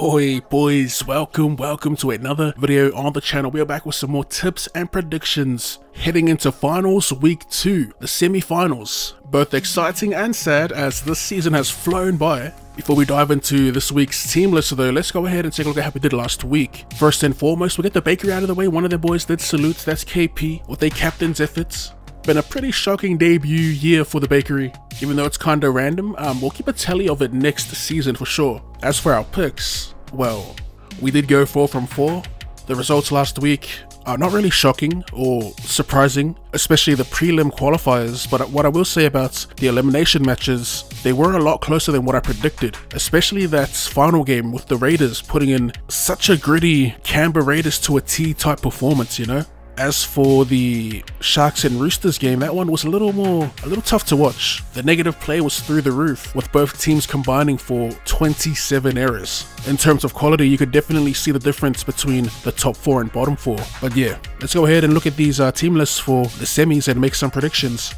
Oi boys, welcome, welcome to another video on the channel. We are back with some more tips and predictions heading into finals week 2, the semi-finals. Both exciting and sad as this season has flown by. Before we dive into this week's team list though, let's go ahead and take a look at how we did last week. First and foremost, we'll get the bakery out of the way. One of their boys did salute, that's KP, with a captain's efforts. Been a pretty shocking debut year for the bakery. Even though it's kinda random, um, we'll keep a tally of it next season for sure. As for our picks, well, we did go 4 from 4. The results last week are not really shocking or surprising, especially the prelim qualifiers, but what I will say about the elimination matches, they were a lot closer than what I predicted, especially that final game with the Raiders putting in such a gritty Canberra Raiders to a T type performance, you know? As for the Sharks and Roosters game, that one was a little more, a little tough to watch. The negative play was through the roof, with both teams combining for 27 errors. In terms of quality, you could definitely see the difference between the top four and bottom four. But yeah, let's go ahead and look at these uh, team lists for the semis and make some predictions.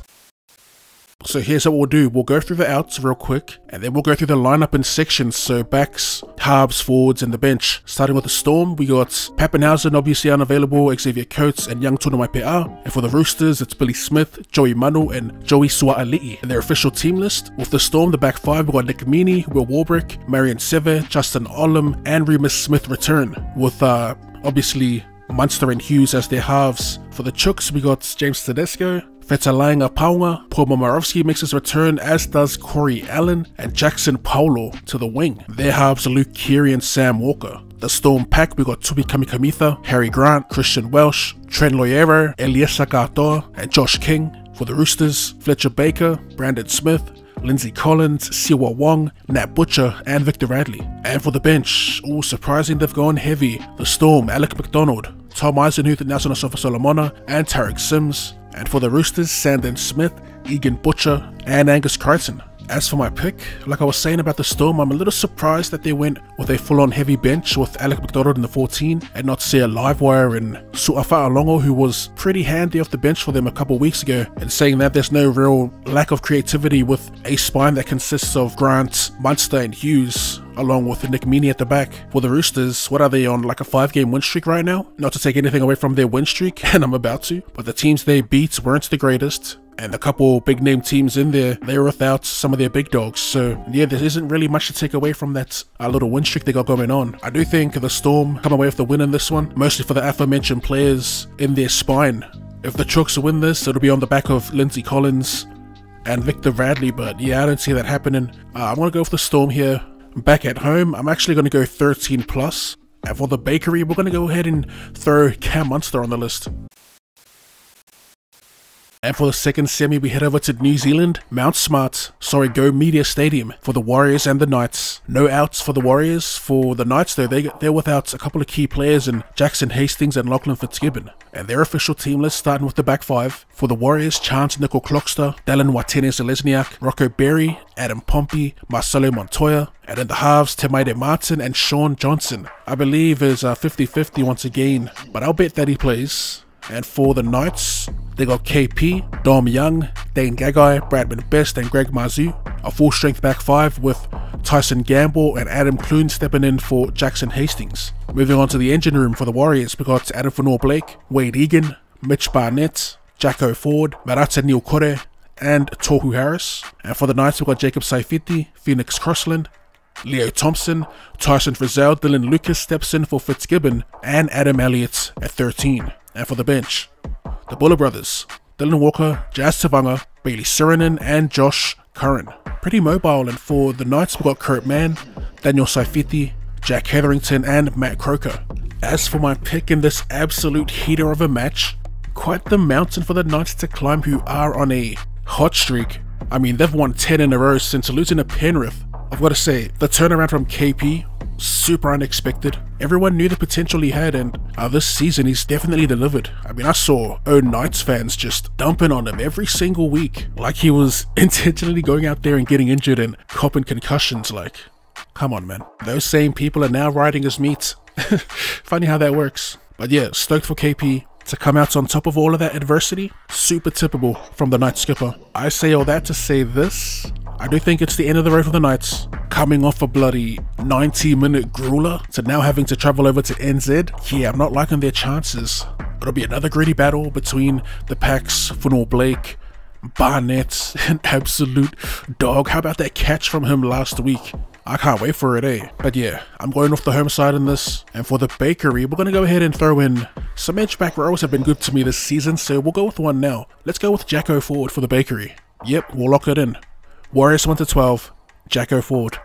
So here's what we'll do. We'll go through the outs real quick, and then we'll go through the lineup in sections. So backs, halves, forwards, and the bench. Starting with the Storm, we got Papenhuyzen, obviously unavailable, Xavier Coates, and Young Tonumaipea. And for the Roosters, it's Billy Smith, Joey Manu, and Joey Sua'ali'i. And their official team list, with the Storm, the back five, we got Nick Meaney, Will Warbrick, Marion Seve, Justin Olam, and Remus Smith return. With, uh, obviously, Munster and Hughes as their halves. For the Chooks, we got James Tedesco, Fetalaiga Paunga, Paul Momirovski makes his return as does Corey Allan and Jackson Paulo to the wing. Their halves are Luke Keary and Sam Walker. The Storm pack, we got Tui Kamikamica, Harry Grant, Christian Welch, Trent Loiero, Eliesa Katoa, and Josh King. For the Roosters, Fletcher Baker, Brandon Smith, Lindsay Collins, Siwa Wong, Nat Butcher, and Victor Radley. And for the bench, all surprising they've gone heavy. The Storm, Alec McDonald, Tom Eisenhuth, Nelson Asofa Solomona, and Tariq Sims. And for the Roosters, Sandon Smith, Egan Butcher, and Angus Crichton. As for my pick, like I was saying about the Storm, I'm a little surprised that they went with a full-on heavy bench with Alec McDonald in the 14 and not say a Livewire and Sua Fa'alogo who was pretty handy off the bench for them a couple weeks ago and saying that there's no real lack of creativity with a spine that consists of Grant, Munster and Hughes along with Nick Meaney at the back. For the Roosters, what are they on, like a five game win streak right now? Not to take anything away from their win streak, and I'm about to, but the teams they beat weren't the greatest and a couple big name teams in there, they were without some of their big dogs. So yeah, there isn't really much to take away from that uh, little win streak they got going on. I do think the Storm come away with the win in this one, mostly for the aforementioned players in their spine. If the Chooks win this, it'll be on the back of Lindsay Collins and Victor Radley, but yeah, I don't see that happening. Uh, I'm gonna go for the Storm here. Back at home, I'm actually gonna go 13 plus. And for the bakery, we're gonna go ahead and throw Cam Munster on the list. And for the second semi, we head over to New Zealand, Mount Smart, sorry, Go Media Stadium for the Warriors and the Knights. No outs for the Warriors. For the Knights, though, they, they're without a couple of key players in Jackson Hastings and Lachlan Fitzgibbon. And their official team list starting with the back five. For the Warriors, Charnze Nicoll-Klokstad, Dallin Watene Zelezniak, Rocco Berry, Adam Pompey, Marcelo Montoya, and in the halves, Te Maire Martin and Shaun Johnson. I believe is uh, 50-50 once again, but I'll bet that he plays. And for the Knights, they got KP, Dom Young, Dane Gagai, Bradman Best, and Greg Marzhew. A full strength back five with Tyson Gamble and Adam Clune stepping in for Jackson Hastings. Moving on to the engine room for the Warriors, we got Addin Fonua Blake, Wade Egan, Mitch Barnett, Jacko Ford, Marata Niukore, and Tohu Harris. And for the Knights, we've got Jacob Saifiti, Phoenix Crossland, Leo Thompson, Tyson Frizzell, Dylan Lucas steps in for Fitzgibbon, and Adam Elliott at 13. And for the bench, the Buller brothers, Dylan Walker, Jazz Tevaga, Bayley Sironen, and Josh Curran. Pretty mobile, and for the Knights, we've got Kurt Mann, Daniel Saifiti, Jack Hetherington, and Matt Croker. As for my pick in this absolute heater of a match, quite the mountain for the Knights to climb who are on a hot streak. I mean, they've won 10 in a row since losing to Penrith. I've got to say, the turnaround from KP super unexpected. Everyone knew the potential he had, and uh, this season he's definitely delivered. I mean, I saw own Knights fans just dumping on him every single week, like he was intentionally going out there and getting injured and copping concussions. Like, come on, man. Those same people are now riding his meat. Funny how that works. But yeah, stoked for KP to come out on top of all of that adversity. Super tippable from the Knight skipper. I say all that to say this. I do think it's the end of the road for the Knights. Coming off a bloody 90 minute grueler to now having to travel over to NZ. Yeah, I'm not liking their chances. It'll be another gritty battle between the packs, Fonua Blake, Barnett, an absolute dog. How about that catch from him last week? I can't wait for it, eh? But yeah, I'm going off the home side in this. And for the bakery, we're going to go ahead and throw in some edge back rows have been good to me this season, so we'll go with one now. Let's go with Jacko Ford for the bakery. Yep, we'll lock it in. Warriors 1 to 12, Jacko Ford.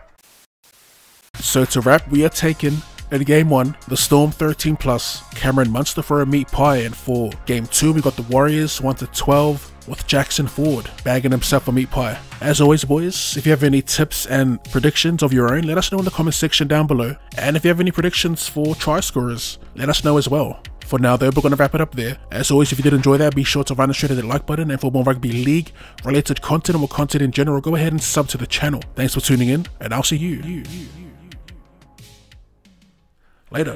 So to wrap, we are taking in game 1, the Storm 13 plus, Cameron Munster for a meat pie, and for game 2 we got the Warriors 1 to 12, with Jackson Ford bagging himself a meat pie. As always boys, if you have any tips and predictions of your own, let us know in the comment section down below. And if you have any predictions for try scorers, let us know as well. For now though, we're going to wrap it up there. As always, if you did enjoy that, be sure to run straight to the like button and for more rugby league related content or more content in general, go ahead and sub to the channel. Thanks for tuning in and I'll see you. Later.